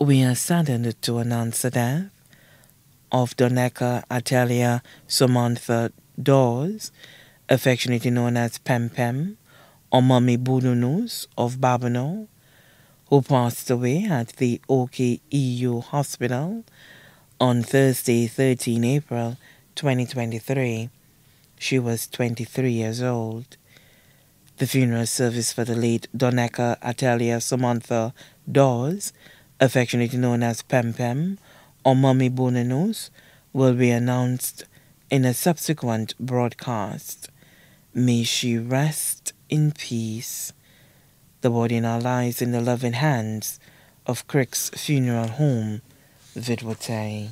We are saddened to announce the death of Doneka Athalia Somontha Dawes, affectionately known as Pem Pem, or Mummy Budunus of Babonneau, who passed away at the OK EU Hospital on Thursday, 13 April 2023. She was 23 years old. The funeral service for the late Doneka Athalia Somontha Dawes affectionately known as Pem Pem or Mummy Bonanus, will be announced in a subsequent broadcast. May she rest in peace. The body now lies in the loving hands of Crick's funeral home, Vidwate.